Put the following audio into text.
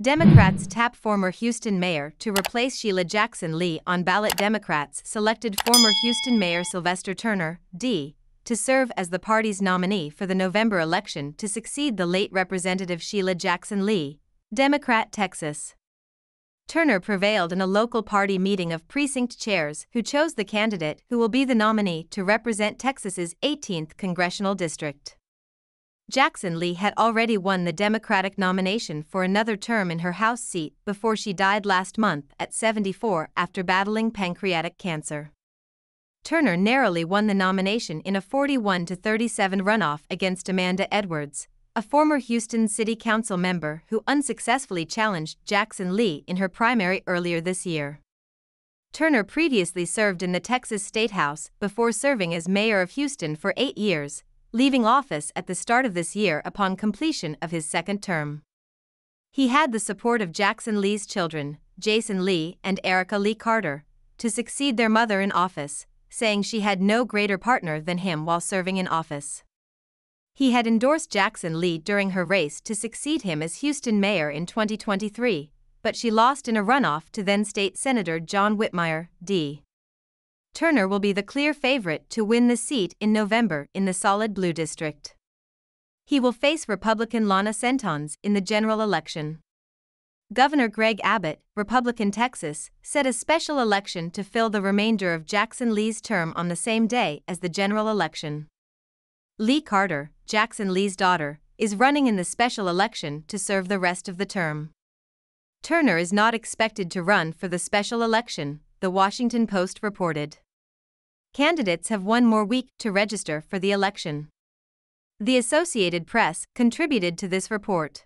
Democrats tap former Houston mayor to replace Sheila Jackson Lee on ballot. Democrats selected former Houston Mayor Sylvester Turner, D., to serve as the party's nominee for the November election to succeed the late Representative Sheila Jackson Lee, Democrat, Texas. Turner prevailed in a local party meeting of precinct chairs who chose the candidate who will be the nominee to represent Texas's 18th congressional district. Jackson Lee had already won the Democratic nomination for another term in her House seat before she died last month at 74 after battling pancreatic cancer. Turner narrowly won the nomination in a 41 37 runoff against Amanda Edwards, a former Houston City Council member who unsuccessfully challenged Jackson Lee in her primary earlier this year. Turner previously served in the Texas State House before serving as mayor of Houston for eight years, leaving office at the start of this year upon completion of his second term. He had the support of Jackson Lee's children, Jason Lee and Erica Lee Carter, to succeed their mother in office, saying she had no greater partner than him while serving in office. He had endorsed Jackson Lee during her race to succeed him as Houston mayor in 2023, but she lost in a runoff to then state Senator John Whitmire, D. Turner will be the clear favorite to win the seat in November in the solid blue district. He will face Republican Lana Centonze in the general election. Governor Greg Abbott, Republican Texas, set a special election to fill the remainder of Jackson Lee's term on the same day as the general election. Lee Carter, Jackson Lee's daughter, is running in the special election to serve the rest of the term. Turner is not expected to run for the special election, the Washington Post reported. Candidates have one more week to register for the election. The Associated Press contributed to this report.